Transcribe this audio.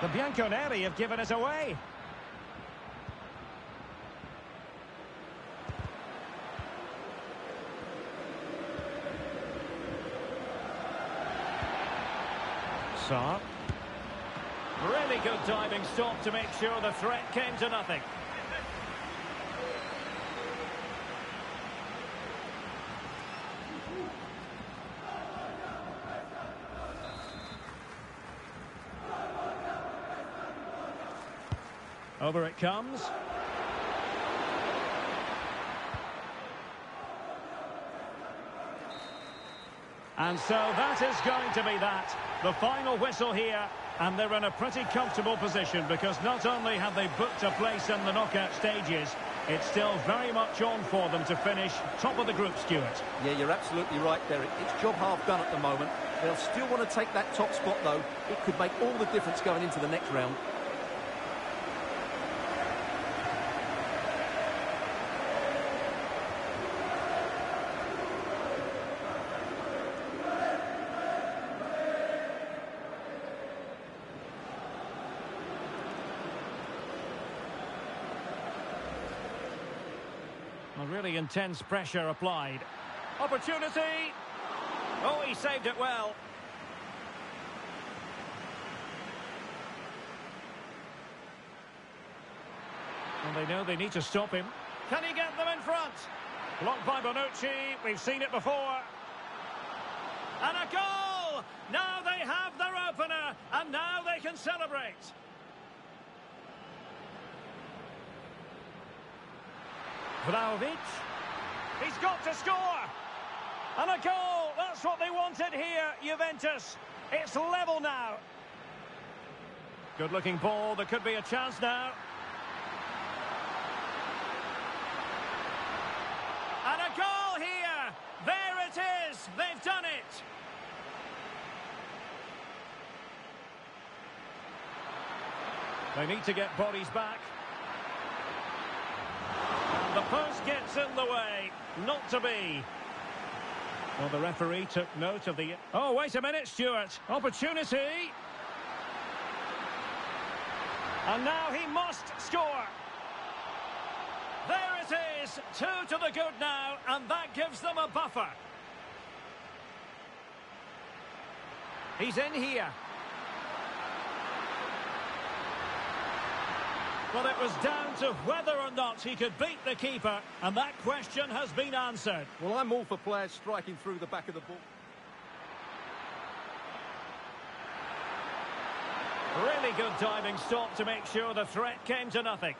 The Bianconeri have given us away. Really good diving stop to make sure the threat came to nothing. Over it comes. And so that is going to be that. The final whistle here. And they're in a pretty comfortable position because not only have they booked a place in the knockout stages, it's still very much on for them to finish top of the group, Stuart. Yeah, you're absolutely right, Derek. It's job half done at the moment. They'll still want to take that top spot, though. It could make all the difference going into the next round. A really intense pressure applied. Opportunity! Oh, he saved it well. And they know they need to stop him. Can he get them in front? Blocked by Bonucci. We've seen it before. And a goal! Now they have their opener, and now they can celebrate. Vlahovic. He's got to score. And a goal. That's what they wanted here, Juventus. It's level now. Good looking ball. There could be a chance now. And a goal here. There it is. They've done it. They need to get bodies back. The post gets in the way. Not to be. Well, the referee took note of the... Oh, wait a minute, Stuart. Opportunity. And now he must score. There it is. Two to the good now, and that gives them a buffer. He's in here. Well, it was down to whether or not he could beat the keeper, and that question has been answered. Well, I'm all for players striking through the back of the ball. Really good diving stop to make sure the threat came to nothing.